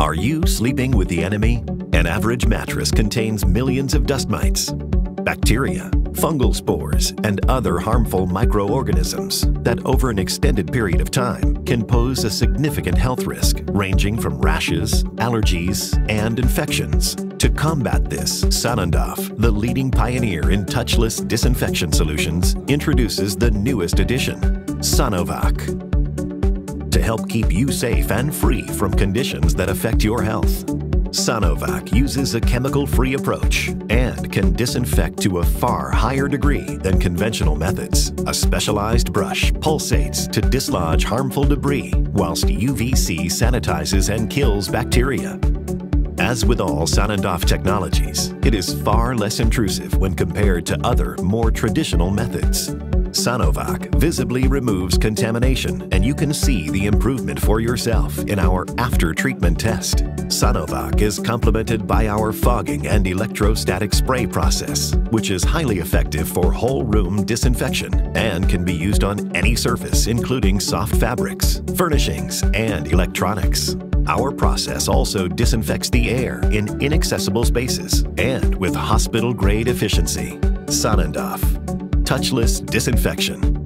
Are you sleeping with the enemy? An average mattress contains millions of dust mites, bacteria, fungal spores, and other harmful microorganisms that over an extended period of time can pose a significant health risk ranging from rashes, allergies, and infections. To combat this, Sanondaf, the leading pioneer in touchless disinfection solutions, introduces the newest addition, Sanovac to help keep you safe and free from conditions that affect your health. Sanovac uses a chemical-free approach and can disinfect to a far higher degree than conventional methods. A specialized brush pulsates to dislodge harmful debris, whilst UVC sanitizes and kills bacteria. As with all Sanondaf technologies, it is far less intrusive when compared to other, more traditional methods. Sanovac visibly removes contamination and you can see the improvement for yourself in our after-treatment test. Sanovac is complemented by our fogging and electrostatic spray process, which is highly effective for whole room disinfection and can be used on any surface including soft fabrics, furnishings, and electronics. Our process also disinfects the air in inaccessible spaces and with hospital-grade efficiency. Sanondaf touchless disinfection.